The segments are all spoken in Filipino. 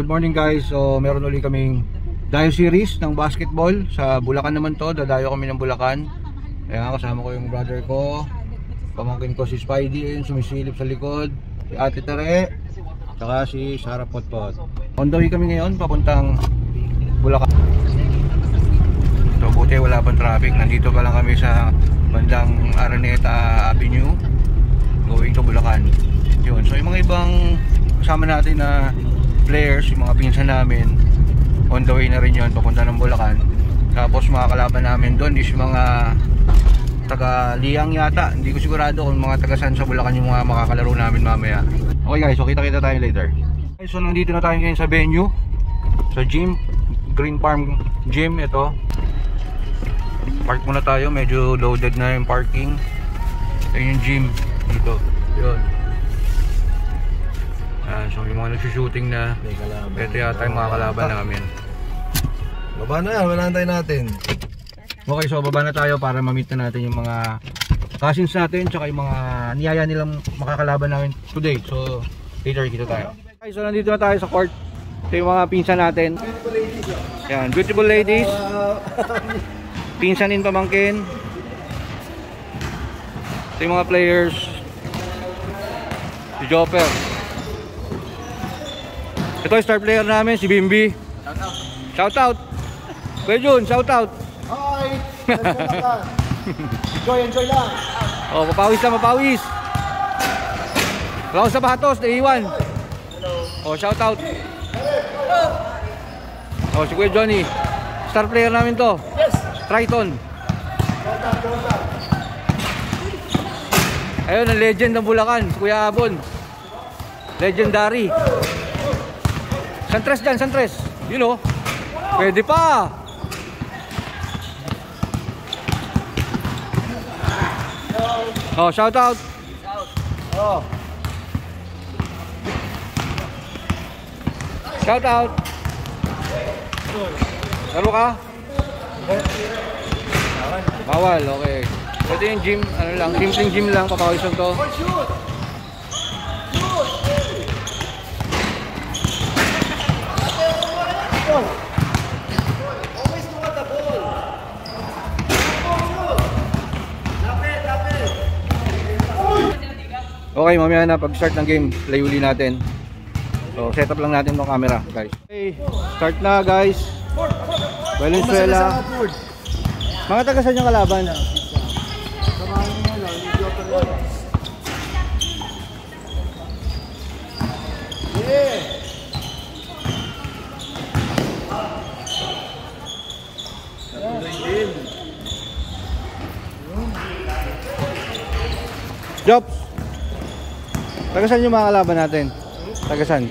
Good morning guys. So meron ulit kaming Dayo series ng basketball sa Bulacan naman to. Dadayo kami ng Bulacan. Kaya kasama ko yung brother ko. Pamangkin ko si Spidey yun, sumisilip sa likod. Si Ate Tere. Saka si Sarah Potpot. On the way kami ngayon papuntang Bulacan. So buti wala pang traffic. Nandito pa lang kami sa bandang Araneta Avenue. Going to Bulacan. Yun. So yung mga ibang kasama natin na players, yung mga pinsan namin on the way na rin yun papunta ng Bulacan. Tapos mga kalaban namin doon is mga taga Liang yata. Hindi ko sigurado kung mga taga saan sa Bulacan yung mga makakalaro namin mamaya. Okay guys so kita kita tayo later. Okay, so nandito na tayo ngayon sa venue sa gym Green Farm Gym ito. Park muna tayo medyo loaded na yung parking. Ito yung gym dito. Yun Ayan, so yung mga nagsushooting na May kalaban. ito yata yung mga kalaban namin Baba na yan, wala antay natin. Okay, so baba na tayo para ma-meet na natin yung mga cousins natin tsaka yung mga niyaya nilang makakalaban namin today. So, later kita tayo. Okay, so nandito na tayo sa court. Ito yung mga pinsan natin. Yan, beautiful ladies. Pinsan in pamangkin. Ito yung mga players. Si Jopper. Ito yung star player namin, si Bimbi. Shout out. Kuya Jun, shout out. Hi! enjoy, enjoy lang. Oh, mapawis na, mapawis. Wala akong sapatos, naiiwan. Oh, shout out. Oh, si Kuya Johnny. Star player namin to. Yes! Triton. Ayun, ang legend ng Bulacan, Kuya Abon. Legendary. Santres dyan, Santres. Yun oh. Pwede pa. Oh, shout out. Oh, Shout out. Laro ka? Bawal, okay. Ito yung gym, ano lang, simpleng gym lang, papawisan to. Okay, mamaya na pag-start ng game, layuli natin. So, set up lang natin tong camera, guys. Okay, start na, guys. Valenzuela. Mga taga saan yung kalaban? Jops. Taga saan yung mga kalaban natin? Taga saan?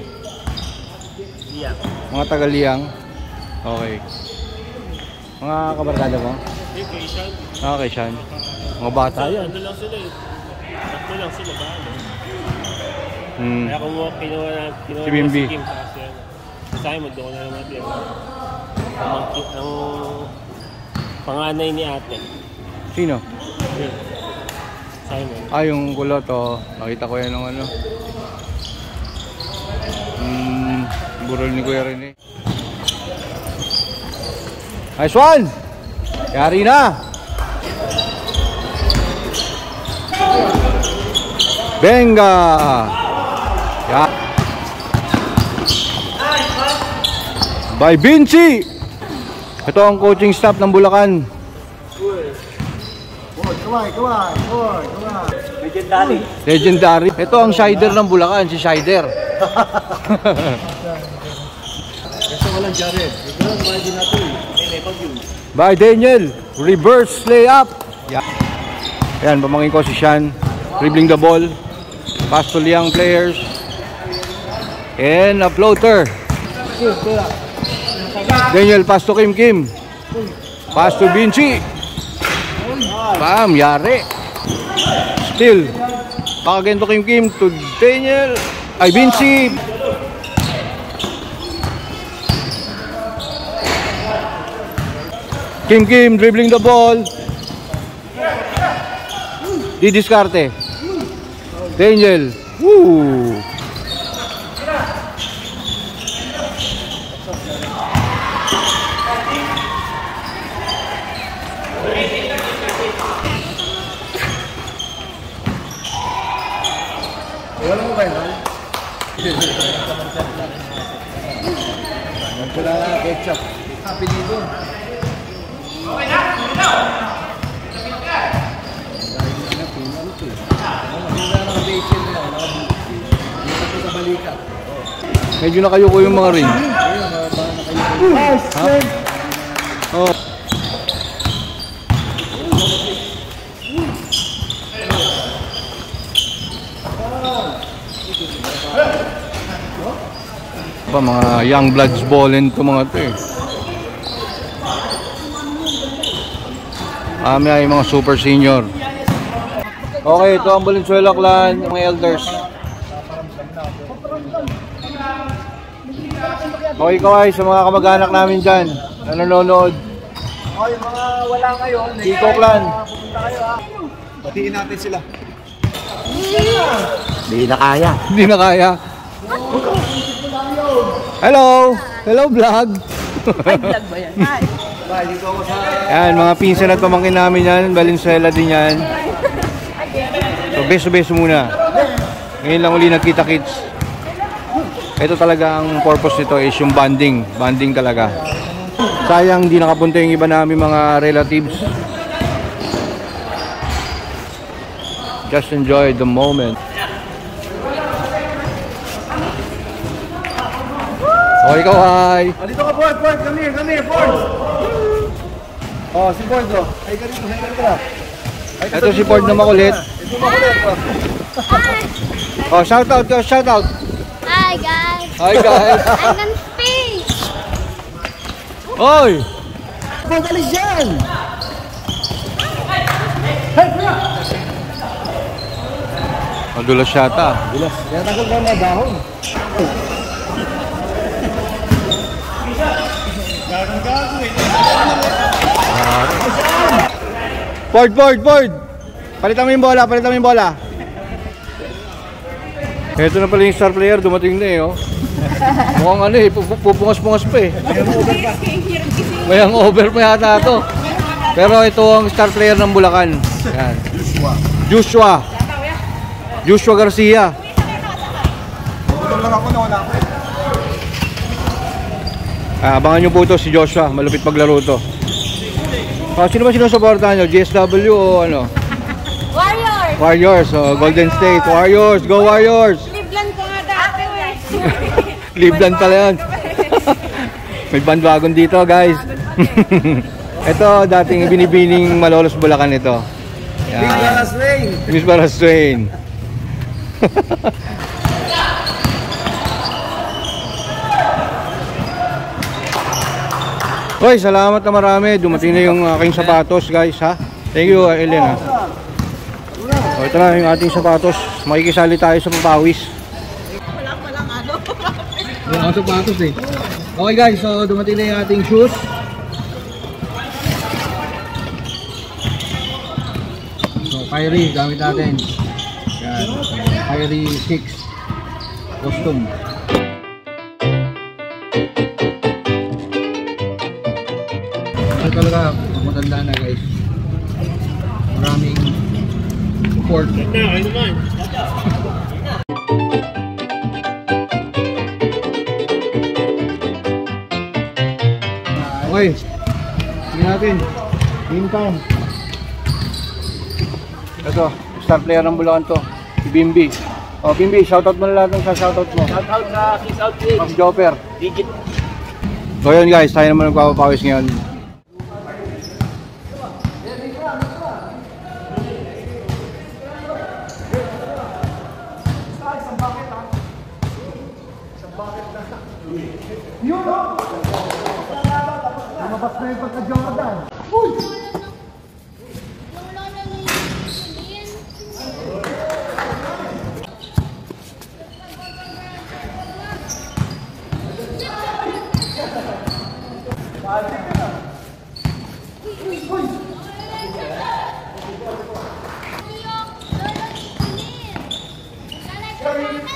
Liang. Mga taga Liang. Okay. Mga kabarkada mo? Yung kay Sean, Ah, kay Sean. Mga bata yan. ano lang sila eh. Tatlo lang sila ba? Ano? Hmm. Kaya kumuha, kinuha na, kinuha Si Bimbi. si Kim kasi ano. Ko na naman yung ang, ang panganay ni ate. Sino? Yun. Simon. Ah, yung kulot, oh. Nakita ko yan ng ano. Hmm, burol ni Kuya Rene. Nice one! Yari na! Benga! Ya. By Vinci! Ito ang coaching staff ng Bulacan. Boy, kaway, kaway, boy, kaway. Legendary. Ito ang Shider ng Bulacan, si Shider. Kasi walang Jared. Lang, mahal din natin. By Daniel, reverse layup. Yeah. Ayan, pamangin ko si Sean. Dribbling the ball. Pass to Liang players. And a floater. Daniel, pass to Kim Kim. Pass to Vinci. Bam, yari. Still. Back again to Kim Kim to Daniel. Ay, Vinci. Kim Kim dribbling the ball. Didiskarte. Daniel. Woo. Wala mo ba yun? Wala na ketchup. Happy dito. Medyo nakayuko yung mga ring. Ha? Oh. Ba, mga young bloods ballin to mga to eh. Kami ay mga super senior. Okay, ito ang Valenzuela clan, mga elders. Okay, kaway sa mga kamag-anak namin dyan na nanonood. Okay, mga wala ngayon. Kiko clan. Batiin natin sila. Hindi na kaya. Hindi na kaya. Hello! Hello vlog! Vlog ba yan? Hi. Yan, mga pinsan at pamangkin namin yan. Valenzuela din yan. So, beso-beso muna. Ngayon lang uli nagkita kids. Ito talaga ang purpose nito is yung bonding. Bonding talaga. Sayang di nakapunta yung iba namin mga relatives. Just enjoy the moment. Okay, ikaw, hi! Oh, dito ka, Ford! Ford! Come here! Come here, Ford! Oh, si Ford, oh. Ay, ka dito. Ay, ka dito. Ay, ka Ito si Ford na makulit. Ito makulit, oh. Oh, shout out, shout out. Hi guys. I'm gonna speak. Hoy! Magaling yan! Madulas yata. Bilas. Kaya tagal ka na dahon. Ford, Ford, Ford! Palitan mo yung bola, palitan mo yung bola. Ito na pala yung star player, dumating na eh, oh. Mukhang ano eh, pu- pupungas-pungas pa eh. May ang over pa yata ito. Pero ito ang star player ng Bulacan. Yan. Joshua. Joshua Garcia. Ah, abangan nyo po ito si Joshua. Malupit maglaro ito. Ah, sino ba sinusuportahan nyo? GSW o ano? Warriors! Warriors, oh, Golden State. Warriors, go Warriors! Cleveland ko nga dati Cleveland pala yan. May bandwagon dito, guys. ito, dating binibining Malolos Bulacan ito. Galas Rain! Miss Baraswain. Hoy, salamat na marami. Dumating na yung aking sapatos, guys, ha? Thank you, Ellen, ha? O, ito na yung ating sapatos. Makikisali tayo sa papawis. Wala akong sapatos eh. Okay guys, so dumating na yung ating shoes. So, Kyrie, gamit natin. Yan. Kyrie 6 costume. Ito talaga, matanda na guys. Maraming support. Na, kayo naman. Okay. Tingnan natin. Team time. Ito, star player ng Bulacan to. Si Bimbi. Oh, Bimbi, shoutout mo na lahat ng shoutout mo. Shout out sa Kiss Out Kids. Pag Jopper. Digit. So yun guys, tayo naman nagpapapawis ngayon. Daddy?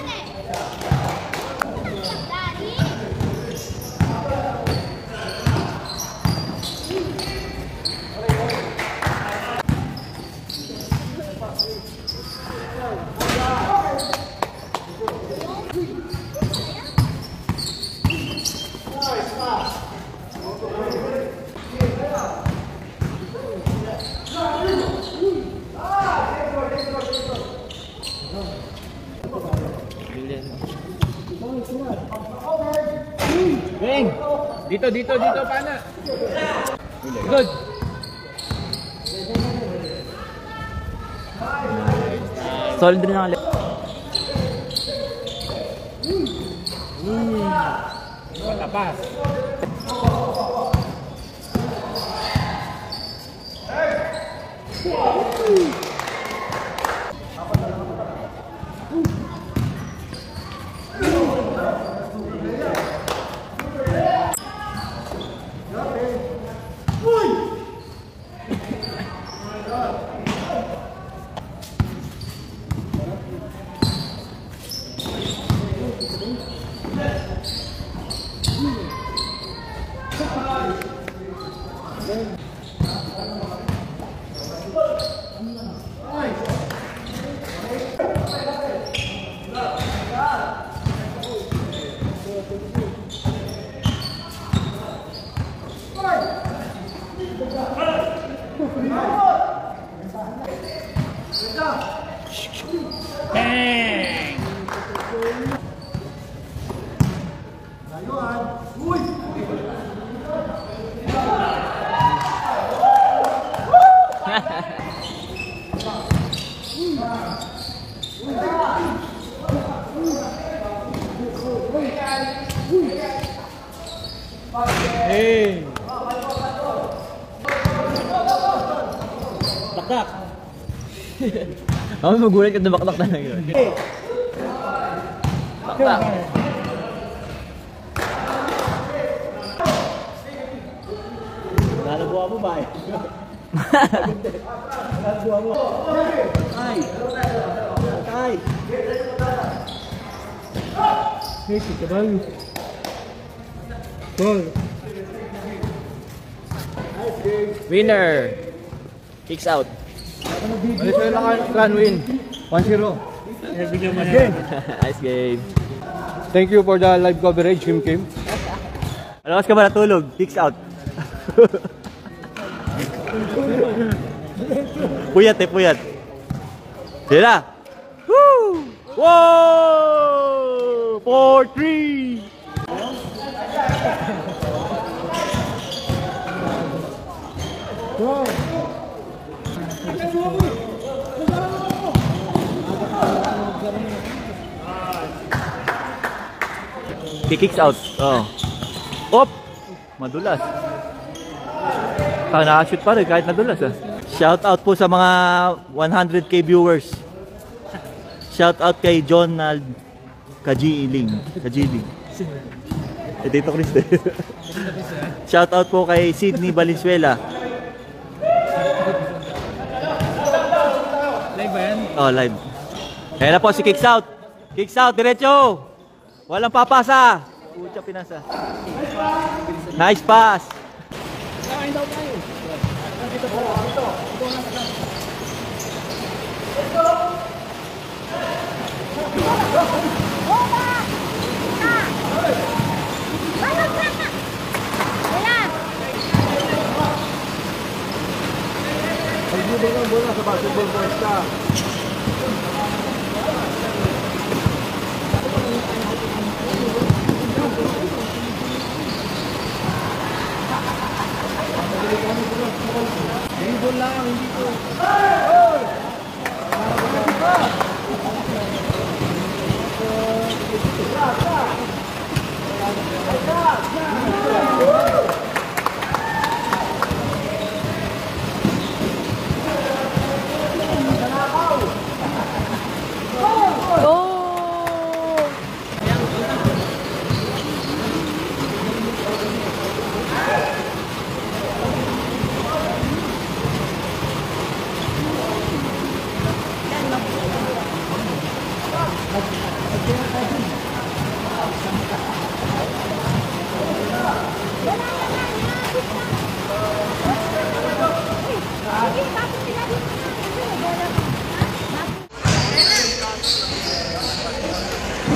Dito, dito, dito, pana! Good! Solid rin ang left. Matapas! Bang! Ako magulat ka dumakdak na lang yun. Baktak. Nalabuha mo ba eh? Winner! Kicks out. Venezuela can, can win. 1-0. Bigyan mo na. nice game. Thank you for the live coverage, Kim Kim. Alakas ka ba natulog? Kicks out. puyat eh, puyat. Sige na. Woo! Whoa! 4-3! He kicks out. Oh. Op! Madulas. Kaya nakashoot pa rin kahit nadulas ah. Shout out po sa mga 100k viewers. Shout out kay Jonald Kajiling. Kajiling. Eh, Tito Chris eh. Shout out po kay Sydney Valenzuela. Live ba yan? Oh, live. Ayan na po si Kicks Out. Kicks Out, diretso! Walang papasa. Pucha, pinasa. Nice pass. Wala! Pag-ibig ang bola sa basketball court ka.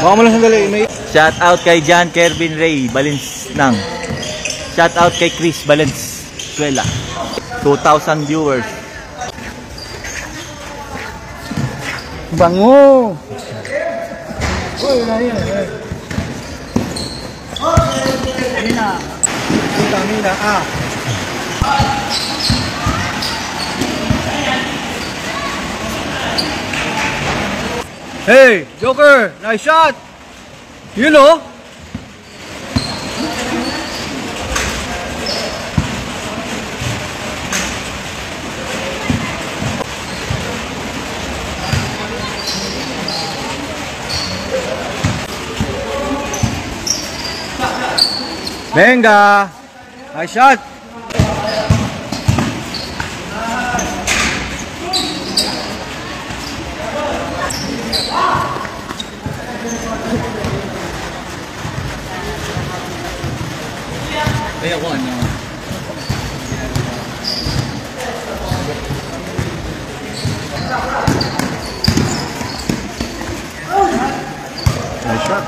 Baka mo lang sandali. May... Shout out kay John Kervin Ray Balinsnang. Shout out kay Chris Valenzuela. 2,000 viewers. Bango! Uy, na yan. Mina. Mina, Mina, ah. Hey, Joker! Nice shot! You know? Venga! Nice shot! Nice shot.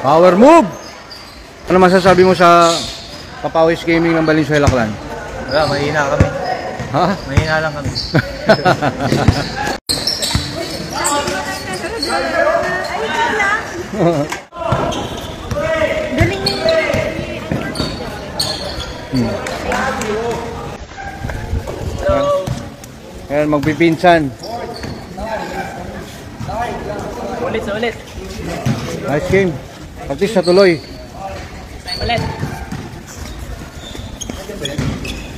Power move! Ano masasabi mo sa Papawis Gaming ng Valenzuela Clan? Wala, mahina kami. Ha? Mahina lang kami. Ayan, magpipinsan. Ulit, ulit. Nice game. Practice sa tuloy. Ulit.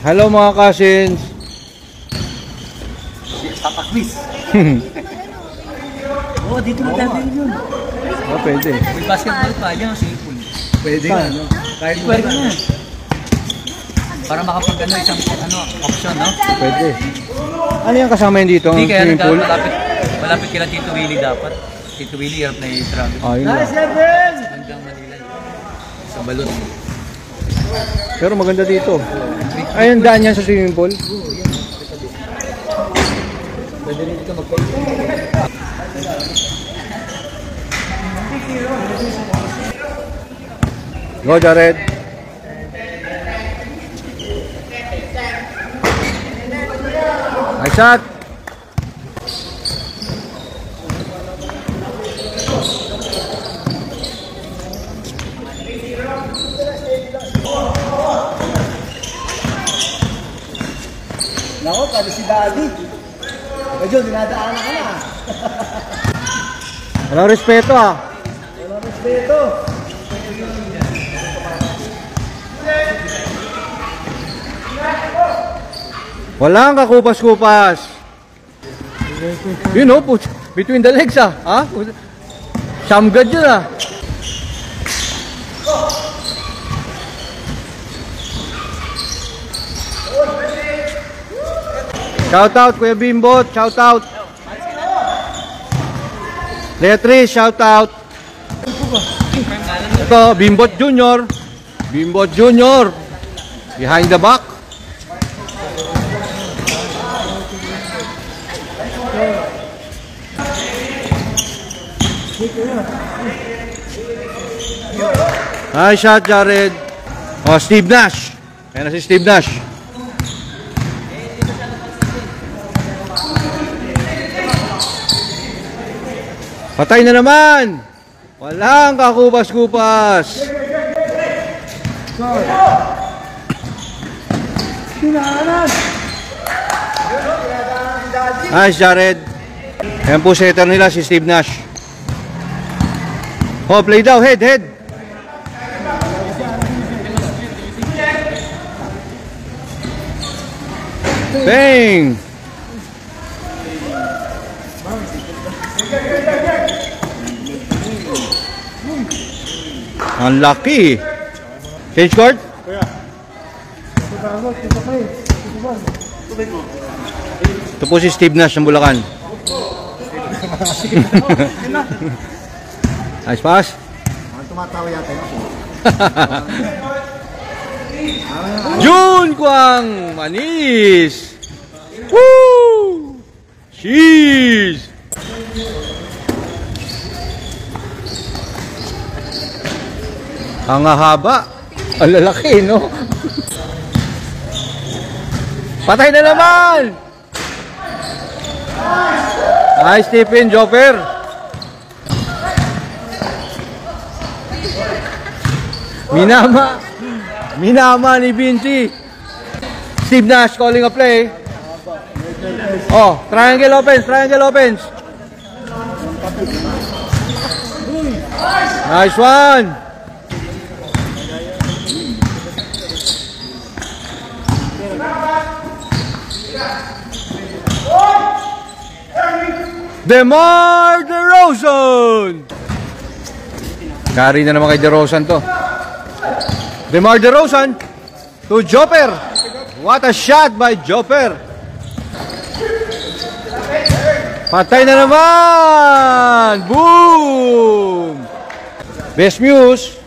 Hello mga cousins. Papa quiz. Oh, dito maglalagay yun. Oh, pwede. May basketball pa, yan ang swimming pool. Pwede nga, no? Kahit pwede na. Para makapag ano, isang ano, option, no? Pwede. Ano yung kasama yun dito? Ang Hindi kaya swimming pool? malapit, malapit kila Tito Willie dapat. Tito Willie, hirap na i-travel. Ah, yun lang. Hanggang Manila. Sa balon. Pero maganda dito. Ayun, daan yan sa swimming pool. Pwede rin dito magkain. Go, Jared. Nice shot. Nako, pwede si Daddy. Medyo, dinadaanan ka na. Walang respeto ah. Respeto. Walang kakupas-kupas. You know, put between the legs ah. Ha? Samgad yun ah. Shout out Kuya Bimbot, shout out. Leatris, shout out. Ito, Bimbot Junior. Bimbot Junior. Behind the back. Nice shot, Jared. Oh, Steve Nash. Ayan na si Steve Nash. Patay na naman. Walang kakupas-kupas. Nice, Jared. Ayan po setter nila si Steve Nash. Oh, play daw. Head, head. Bang! Ang laki. Change court? Ito po si Steve Nash ng Bulacan. Nice pass. Tumatawa yata. Jun Kwang Manis. Woo! Cheese! Ang haba. Ang lalaki, no? Patay na naman! Ay, Stephen Jopper. Minama. Minama ni Vinci. Steve Nash calling a play. Oh, triangle opens, triangle opens. Nice one. DeMar DeRozan. Kari na naman kay DeRozan to. DeMar DeRozan to Jopper. What a shot by Jopper. Patay na naman! Boom! Best Muse.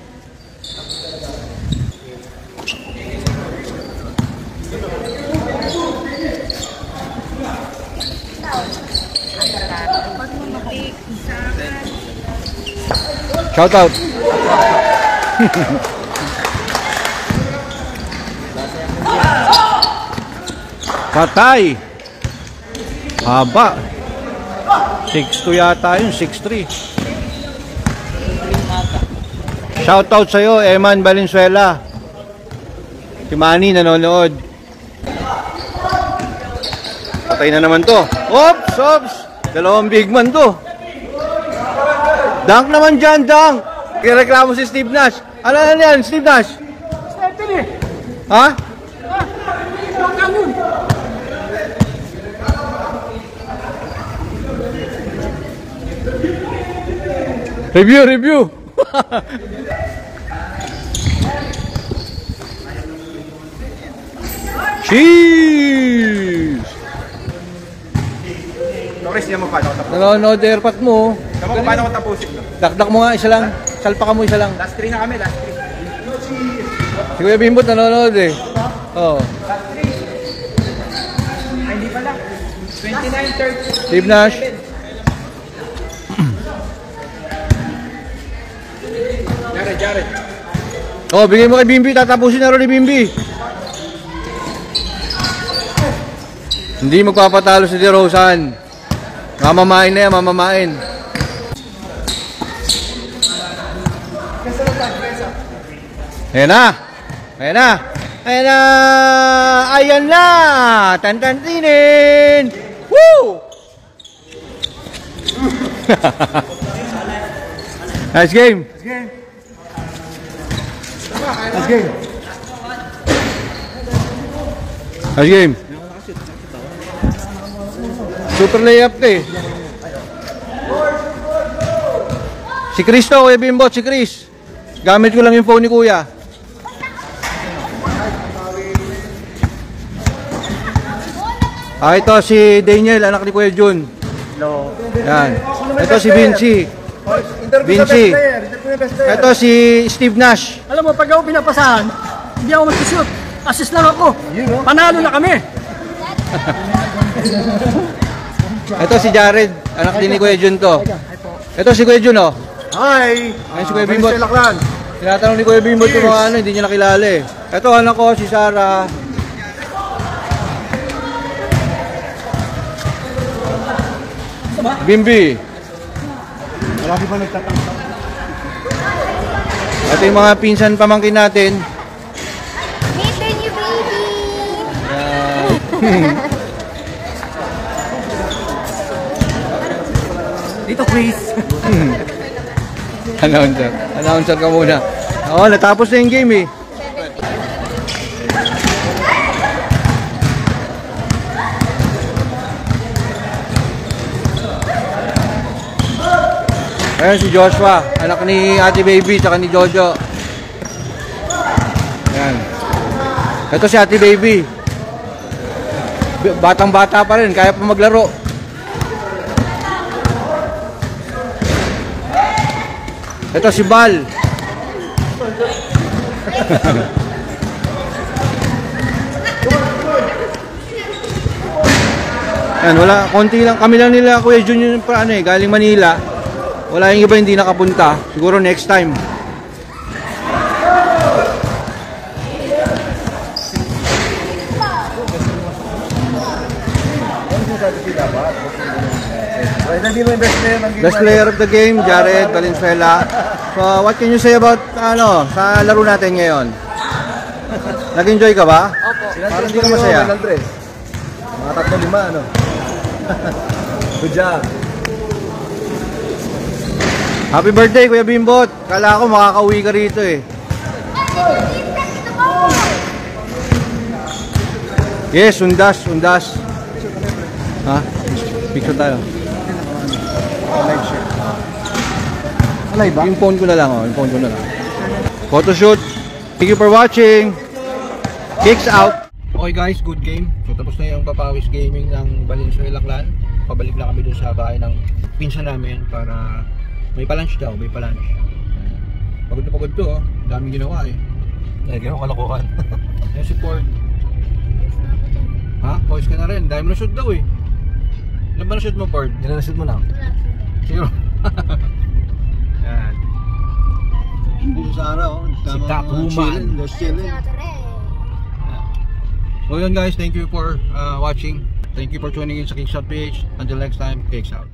Shout out. Patay. Haba. 6'2 yata yun, 6'3. Shoutout sa'yo, Eman Valenzuela. Si Manny nanonood. Patay na naman to. Ops, ops. Dalawang big man to. Dunk naman dyan, dunk. Kireklamo si Steve Nash. Ano na yan, Steve Nash? Ha? Review, review. Cheese! Norris, yan mo paano ko tapusin. Nanonood airpot mo. Tama ko paano ko tapusin. Dakdak mo nga isa lang. Salpa ka mo isa lang. Last 3 na kami, last 3. Si Kuya Bimbot nanonood eh. Oo. Ay, hindi pala. 29, 30. Steve Nash. Jared, Jared. Oh, bigay mo kay Bimbi. Tatapusin na rin ni Bimbi. Hindi magpapatalo si DeRozan. Mamamain na yan, mamamain. Ayan na. Ayan na. Ayan na. Ayan na. Tantantinin. Woo! nice game. Last game. Nice game. Super layup to eh. Si Chris to, Kuya Bimbo, si Chris. Gamit ko lang yung phone ni Kuya. Ah, ito si Daniel, anak ni Kuya Jun. Hello. Yan. Ito si Vinci. Vinci. best player. Interview sa best player. Ito si Steve Nash. Alam mo, pag ako pinapasahan, hindi ako mag-shoot. Assist lang ako. oh. Panalo na kami. Ito si Jared, anak din ni Kuya Jun to. Ito si Kuya Jun oh. Hi. Ayun si Kuya Bimbot. Clan. Tinatanong ni Kuya Bimbo yung mga ano, hindi niya nakilala eh. Ito anak ko, si Sarah. Bimbi. Marami pa nagtatanong. Ito yung mga pinsan pamangkin natin. Meet the new baby. Dito, Chris. Announcer. Announcer ka muna. Oo, natapos na yung game eh. Ayan si Joshua, anak ni Ate Baby, tsaka ni Jojo. Ayan. Ito si Ate Baby. Batang-bata pa rin, kaya pa maglaro. Ito si Bal. Yan, wala, konti lang, kami lang nila Kuya Junior pa ano eh, galing Manila. Wala yung iba hindi nakapunta. Siguro next time. Hindi yung best player ng game. Best player of the game, Jared Valenzuela. So, what can you say about ano, sa laro natin ngayon? Nag-enjoy ka ba? Parang hindi ka masaya. Mga tatlo lima, ano? Good job. Happy birthday, Kuya Bimbot. Kala ko makakauwi ka rito eh. Yes, undas, undas. Ha? Picture tayo. Live share. Alay ba? Yung phone ko na lang, oh. Yung phone ko na lang. Photoshoot. Thank you for watching. Kicks out. Okay guys, good game. So tapos na yung Papawis Gaming ng Valenzuela Clan. Pabalik na kami dun sa bahay ng pinsan namin para may palunch daw, may palunch. Pagod na pagod to, oh. Daming ginawa eh. Ay, gano'n kalokohan. Yung support. Ha? Pause ka na rin. Dahil mo na shoot daw eh. Ilan ba na shoot mo, Pord? Dinanashoot mo na. Zero. Yan. Dito sa araw, Si Catwoman. Just chilling. So yun guys, thank you for uh, watching. Thank you for tuning in sa Kickshot PH. Until next time, Kicks out.